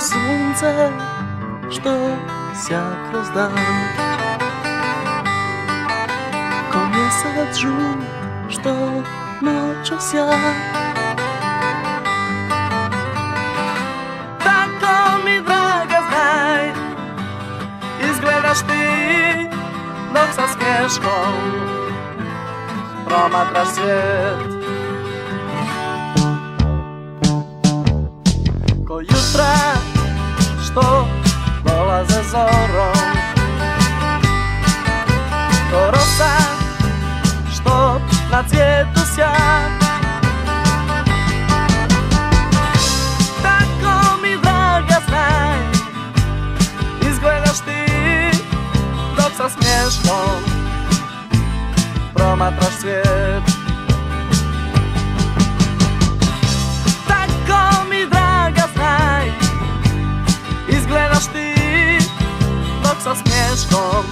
sunce što sja kroz dan Ko mjesec žut što noću sja Tako mi draga znaj Izgledaš ti dok sa smješkom Promatraš svijet Ko jutra što dolaze zorom Ko rosa što na cvijetu sja Tako mi draga znaj Izgledaš ti dok sa smješkom Promatraš svijet песком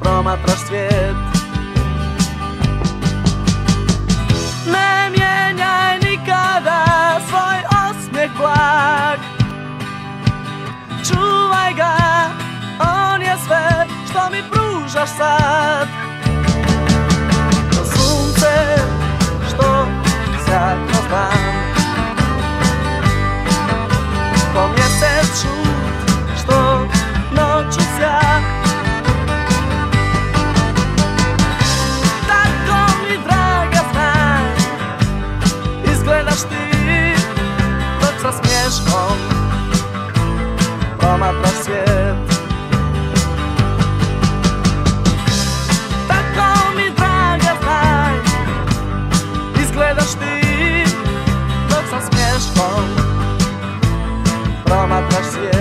Промотрасцвет Не меняй никогда свой осмех благ Čuvaj ga, on je sve što mi pružaš sad Sunce što sad nas szkon Mama prasvet Tako mi draga znaj Izgledaš ti Dok sa smješkom Promatraš svijet